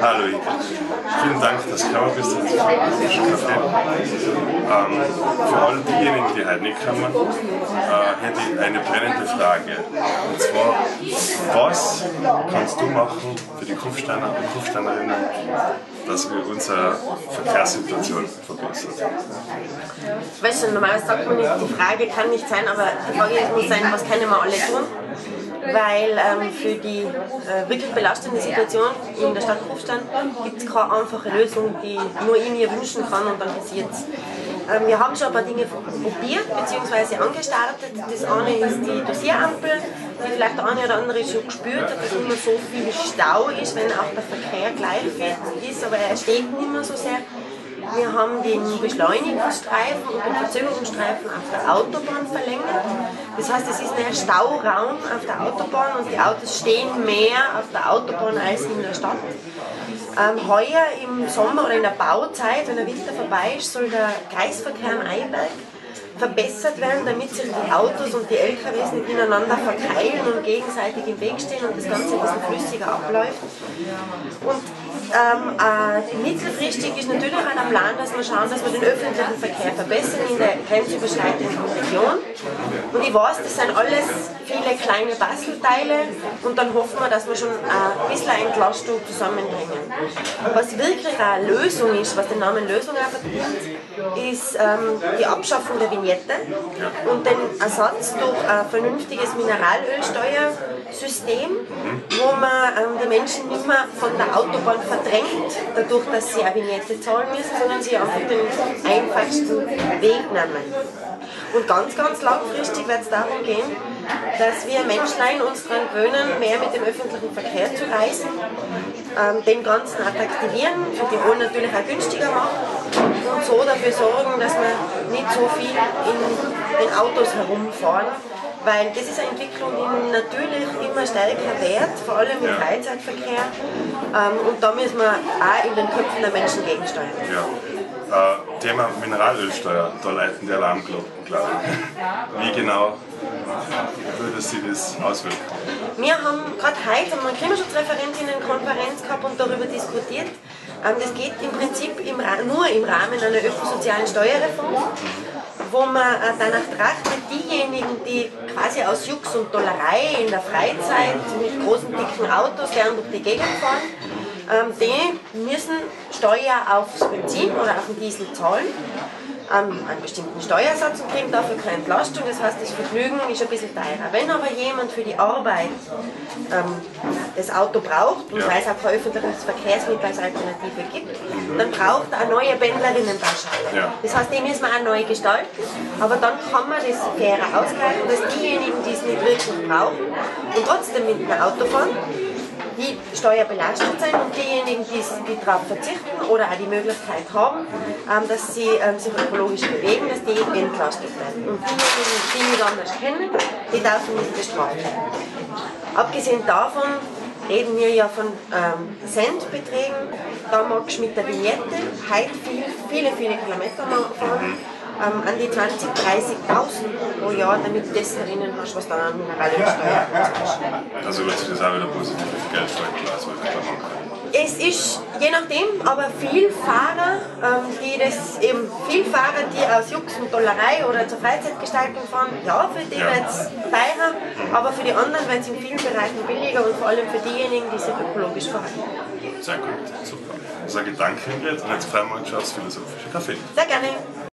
Hallo Ike. Vielen Dank, dass du gekommen bist zum Kaffee. Ähm, für alle diejenigen, die heute nicht kommen, äh, hätte ich eine brennende Frage. Und zwar, was kannst du machen für die Kufsteiner und Kufsteinerinnen, dass wir unsere Verkehrssituation verbessern? Weißt du, normalerweise sagt man nicht, die Frage kann nicht sein, aber die Frage muss sein, was können wir alle tun? Weil ähm, für die äh, wirklich belastende Situation in der Stadt Kufstein gibt es keine einfache Lösung, die nur ich mir wünschen kann und dann passiert es. Ähm, wir haben schon ein paar Dinge probiert bzw. angestartet. Das eine ist die Dosierrampel, die vielleicht der eine oder andere schon gespürt hat, dass immer so viel Stau ist, wenn auch der Verkehr gleich ist, aber er steht nicht mehr so sehr. Wir haben den Beschleunigungsstreifen und den Verzögerungsstreifen auf der Autobahn verlängert. Das heißt, es ist ein Stauraum auf der Autobahn und die Autos stehen mehr auf der Autobahn als in der Stadt. Ähm, heuer im Sommer oder in der Bauzeit, wenn der Winter vorbei ist, soll der Kreisverkehr am Eiberg verbessert werden, damit sich die Autos und die LKWs nicht ineinander verkeilen und gegenseitig im Weg stehen und das Ganze ein bisschen flüssiger abläuft. Und ähm, äh, mittelfristig ist natürlich auch der Plan, dass wir schauen, dass wir den öffentlichen Verkehr verbessern in der grenzüberschreitenden Region. Und ich weiß, das sind alles viele kleine Bastelteile und dann hoffen wir, dass wir schon ein bisschen Entlastung zusammenbringen. Was wirklich eine Lösung ist, was den Namen Lösung auch verdient, ist ähm, die Abschaffung der Vignette und den Ersatz durch ein vernünftiges Mineralölsteuersystem, wo man ähm, die Menschen nicht mehr von der Autobahn verdrängt, dadurch, dass sie eine Vignette zahlen müssen, sondern sie einfach den einfachsten Weg nehmen. Und ganz, ganz langfristig wird es darum gehen, dass wir Menschlein uns daran gewöhnen, mehr mit dem öffentlichen Verkehr zu reisen, ähm, den Ganzen attraktivieren, für die Tirol natürlich auch günstiger machen und so dafür sorgen, dass wir nicht so viel in den Autos herumfahren, weil das ist eine Entwicklung, die natürlich immer stärker wird, vor allem im Freizeitverkehr. Ähm, und da müssen wir auch in den Köpfen der Menschen gegensteuern. Ja. Äh, Thema Mineralölsteuer, da leiten die Alarmglocken klar. Wie genau würde sich das auswirken? Wir haben gerade heute eine Klimaschutzreferentinnenkonferenz gehabt und darüber diskutiert. Ähm, das geht im Prinzip im, nur im Rahmen einer ökosozialen Steuerreform, wo man äh, danach trachtet, diejenigen, die quasi aus Jux und Dollerei in der Freizeit mit großen, dicken Autos gern durch die Gegend fahren, ähm, die müssen Steuer aufs Benzin oder auf den Diesel zahlen, ähm, einen bestimmten Steuersatz und kriegen dafür keine Entlastung. Das heißt, das Vergnügen ist ein bisschen teurer. Wenn aber jemand für die Arbeit ähm, das Auto braucht und weil es auch kein öffentliches Verkehrsmittel als Alternative gibt, dann braucht er eine neue Pendlerinnenpauschale. Ja. Das heißt, die müssen wir auch neu gestalten, aber dann kann man das fairer ausgleichen, dass diejenigen, die es nicht wirklich brauchen und trotzdem mit dem Auto fahren, die steuerbelastet sind und diejenigen, die, darauf verzichten oder auch die Möglichkeit haben, ähm, dass sie ähm, sich ökologisch bewegen, dass die entlastet werden. Und diejenigen, die nicht anders kennen, die dürfen nicht bestraft werden. Abgesehen davon reden wir ja von ähm, Centbeträgen. Da magst du mit der Vignette. Heute viel, viele, viele Kilometer fahren ähm, an die 20.000, 30.000 pro Jahr, damit du das erinnern hast, was dann an Mineralölsteuer Also wird sich das auch wieder positiv für Geldbeutel auswirken? Es ist je nachdem, aber viel Fahrer, ähm, die das eben, viel Fahrer, die aus Jux und Dollerei oder zur Freizeitgestaltung fahren, ja, für die wird es teurer, aber für die anderen wird es in vielen Bereichen billiger und vor allem für diejenigen, die sich ökologisch verhalten. Sehr gut, super. Sage danke, Ingrid, und jetzt freuen wir uns schon aufs philosophische Kaffee. Sehr gerne.